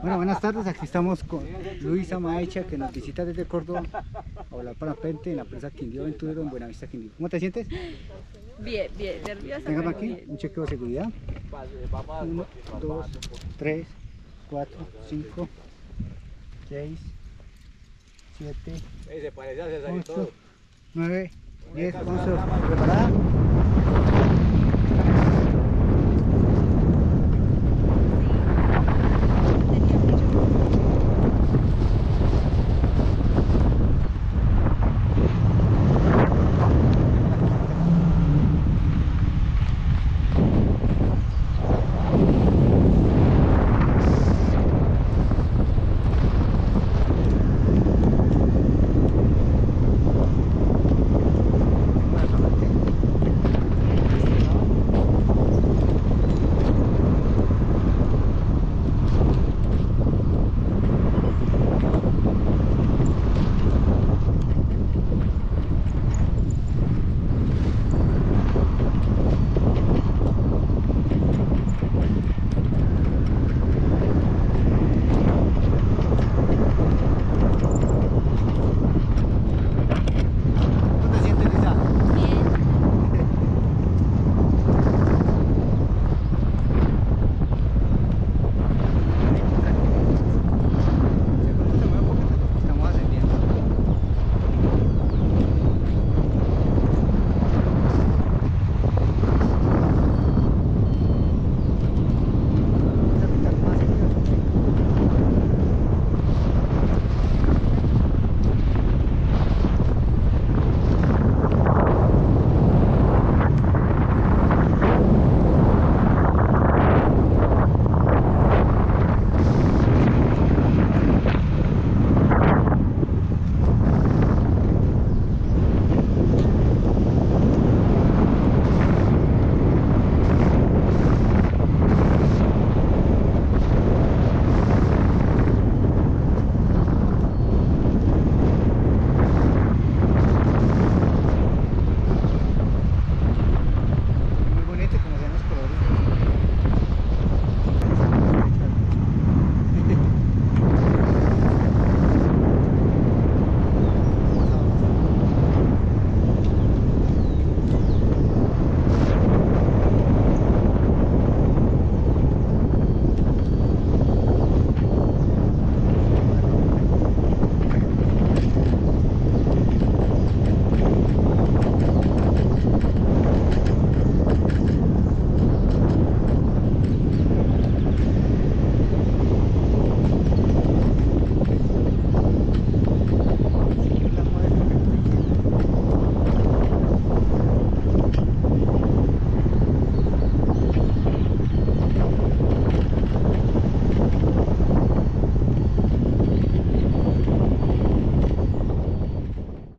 Bueno, buenas tardes, aquí estamos con Luisa Maecha que nos visita desde Córdoba a volar parapente en la presa Quindío Aventurero en Buenavista Quindío. ¿Cómo te sientes? Bien, bien, nerviosa. Tengamos pero aquí bien. un chequeo de seguridad. 1, 2, 3, 4, 5, 6, 7, 8, 9, 10, 11. ¿Preparada?